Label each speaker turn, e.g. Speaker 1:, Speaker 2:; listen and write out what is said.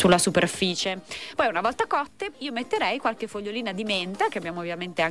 Speaker 1: sulla superficie. Poi una volta cotte io metterei qualche fogliolina di menta che abbiamo ovviamente anche